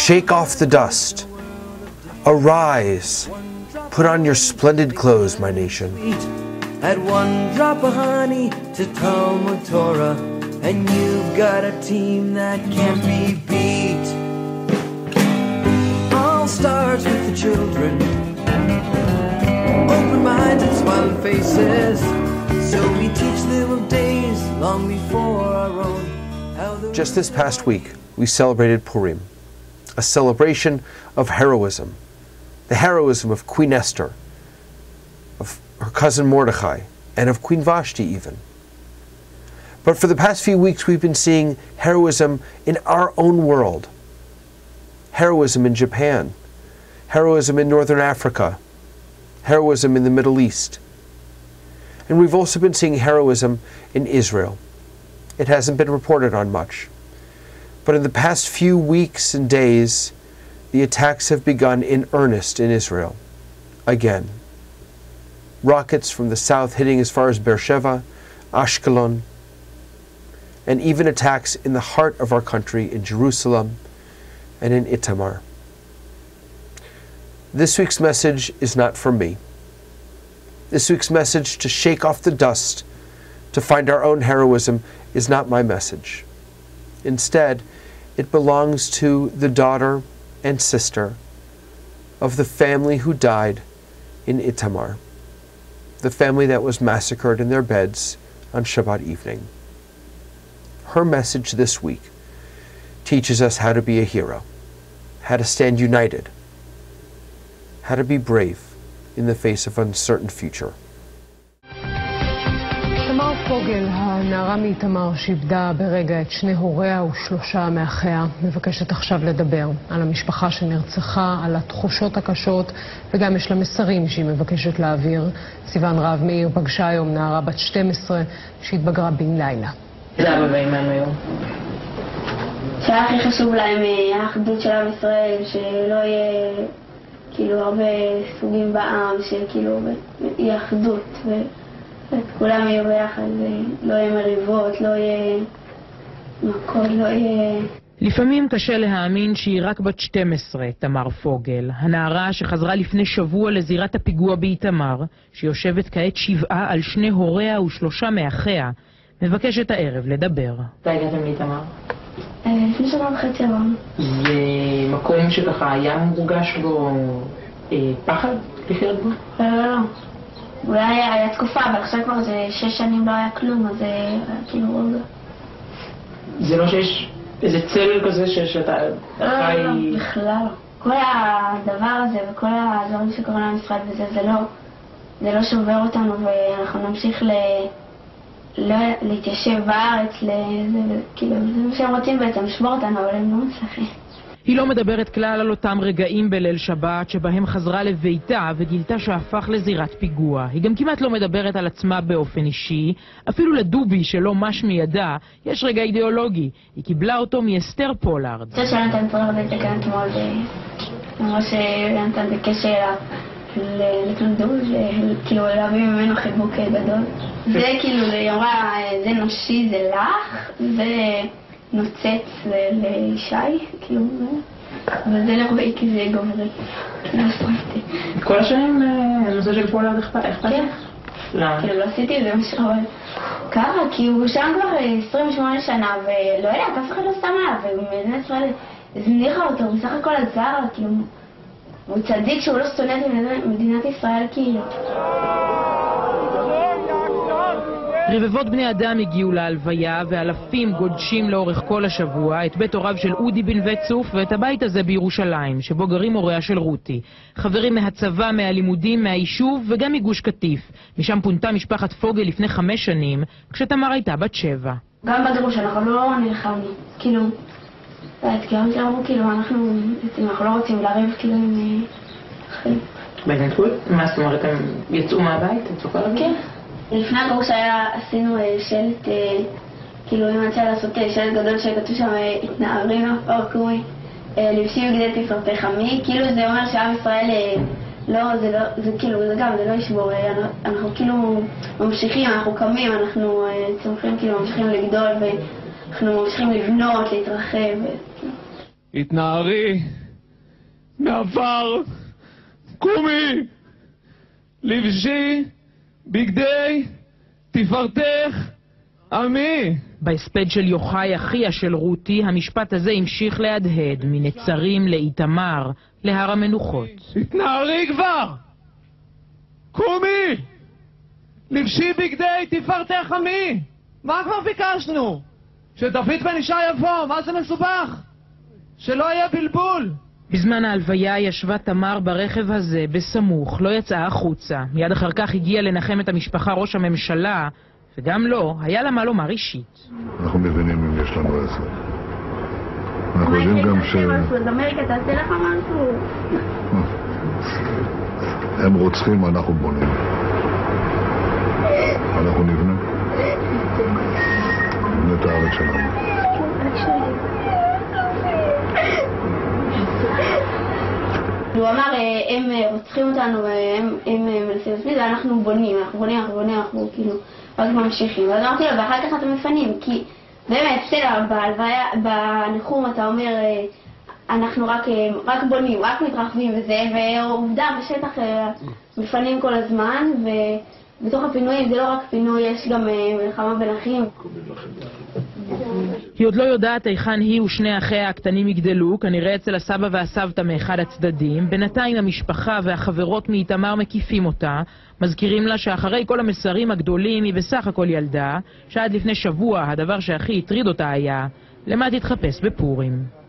Shake off the dust. Arise. Put on your splendid clothes, my nation. Add one drop of honey to Talmud Torah, and you've got a team that can't be beat. All starts with the children, open minds and smiling faces. So we teach them of days long before our own. Just this past week, we celebrated Purim, a celebration of heroism, the heroism of Queen Esther, of her cousin Mordecai, and of Queen Vashti even. But for the past few weeks, we've been seeing heroism in our own world. Heroism in Japan, heroism in Northern Africa, heroism in the Middle East. And we've also been seeing heroism in Israel. It hasn't been reported on much. But in the past few weeks and days, the attacks have begun in earnest in Israel. Again. Rockets from the south hitting as far as Beersheba, Ashkelon, and even attacks in the heart of our country in Jerusalem and in Itamar. This week's message is not for me. This week's message to shake off the dust, to find our own heroism, is not my message. Instead, it belongs to the daughter and sister of the family who died in Itamar, the family that was massacred in their beds on Shabbat evening. Her message this week teaches us how to be a hero, how to stand united, how to be brave in the face of uncertain future. פוגל, הנערה מאיתמר שאיבדה ברגע את שני הוריה ושלושה מאחיה, מבקשת עכשיו לדבר על המשפחה שנרצחה, על התחושות הקשות, וגם יש לה מסרים שהיא מבקשת להעביר. סיוון רהב מאיר פגשה היום נערה בת 12 שהתבגרה בן לילה. זה אבא ואמא היו. שהיה הכי חשוב להם אה, האחדות של עם ישראל, שלא יהיה כאילו הרבה סוגים בעם, שכאילו יהיה אחדות, וכולם יהיו ביחד, ולא יהיה מריבות, לא יהיה מכות, לא יהיה... לפעמים קשה להאמין שהיא רק בת 12, תמר פוגל, הנערה שחזרה לפני שבוע לזירת הפיגוע באיתמר, שיושבת כעת שבעה על שני הוריה ושלושה מאחיה, מבקשת הערב לדבר. מתי הגעתם לאיתמר? אה, לפני שנה וחצי עברנו. זה מקום שככה היה מורגש בו אה, פחד לחיות בו? לא, לא, לא. אולי היה תקופה, אבל עכשיו כבר זה שש שנים לא היה כלום, אז זה כאילו רוגע. זה לא שיש איזה צל כזה שאתה לא, חי... לא, לא, בכלל לא. כל הדבר הזה וכל הדברים שקורים ישראל וזה, זה לא, זה לא שובר אותנו ואנחנו נמשיך ל... לא להתיישב בארץ, לזה, כאילו, זה מה שהם רוצים בעצם, לשבור אותנו, אבל הם לא מצליחים. היא לא מדברת כלל על אותם רגעים בליל שבת שבהם חזרה לביתה וגילתה שהפך לזירת פיגוע. היא גם כמעט לא מדברת על עצמה באופן אישי. אפילו לדובי, שלא מש מידה, יש רגע אידיאולוגי. היא קיבלה אותו מאסתר פולארד. אני חושבת שיונתן פולארד התקן אתמול, אמרה שיונתן ביקש לקנות דוד, כאילו להביא ממנו חיבוק גדול. זה כאילו, היא אמרה, זה נשי זה לך, זה נוצץ זה לישי, כאילו, וזה לרועי כי זה גוברי. לא הספקתי. כל השנים אה, הנושא של פולארד אכפת כן. לך? למה? כאילו לא עשיתי את זה משהו, אבל ככה, כי הוא שם כבר 28 שנה, ולא יודעת, אף אחד לא שם עליו, ומדינת ישראל הזניחה אותו, הוא בסך הכל עזר כאילו, הוא צדיק שהוא לא שונא את מדינת ישראל, כאילו. רבבות בני אדם הגיעו להלוויה ואלפים גודשים לאורך כל השבוע את בית הוריו של אודי בנווה צוף ואת הבית הזה בירושלים, שבו גרים הוריה של רותי. חברים מהצבא, מהלימודים, מהיישוב וגם מגוש קטיף. משם פונתה משפחת פוגל לפני חמש שנים, כשתמר הייתה בת שבע. גם בגירוש אנחנו לא נלחמנו, כאילו, האתגרים שלנו כאילו, אנחנו, אנחנו לא רוצים לריב, כאילו, עם אה, אחים. בהתנתקות? מה זאת אומרת, הם יצאו מהבית? כן. לפני הגירוש היה, עשינו אה, שלט, אה, כאילו אם רצה לעשות אה, שלט גדול שכתוב שם התנערים אה, לבשים בגדי תפארתך מי, כאילו זה אומר שעם ישראל, לא, זה לא, זה כאילו, זה גם, זה לא ישבור, אנחנו, כאילו ממשיכים, אנחנו קמים, אנחנו צומחים, כאילו ממשיכים לגדול ואנחנו ממשיכים לבנות, להתרחב. ו- התנערי מעפר, קומי, לבשי בגדי תפארתך עמי. בהספד של יוחאי, אחיה של רותי, המשפט הזה המשיך להדהד, מנצרים לאיתמר, להר המנוחות. התנערי כבר! קומי! לבשי בגדי תפארתך עמי! מה כבר ביקשנו? שדוד בן ישי יבוא, מה זה מסובך? שלא יהיה בלבול! בזמן ההלוויה ישבה תמר ברכב הזה, בסמוך, לא יצאה החוצה. מיד אחר כך הגיע לנחם את המשפחה ראש הממשלה, וגם לו, היה לה מה לומר אישית. אנחנו מבינים אם יש לנו עסק. אנחנו יודעים גם ש... אז אמריקה תעשה לך משהו? הם רוצחים, אנחנו בונים. אנחנו נבנה. נבנה את הארץ שלנו. אמר, אה, הם אה, רוצחים אותנו והם הם, אה, מנסים להספיד, ואנחנו בונים, אנחנו בונים, אנחנו בונים, אנחנו כאילו רק ממשיכים. ואז אמרתי לו, ואחר כך אתם מפנים, כי באמת, בסדר, בהלוויה, בניחום אתה אומר, אנחנו רק, רק בונים, רק מתרחבים וזה, ועובדה, בשטח מפנים כל הזמן, ובתוך הפינויים זה לא רק פינוי, יש גם מלחמה בין אחים. היא עוד לא יודעת היכן היא ושני אחיה הקטנים יגדלו, כנראה אצל הסבא והסבתא מאחד הצדדים. בינתיים המשפחה והחברות מאיתמר מקיפים אותה, מזכירים לה שאחרי כל המסרים הגדולים היא בסך הכל ילדה, שעד לפני שבוע הדבר שהכי הטריד אותה היה למה תתחפש בפורים.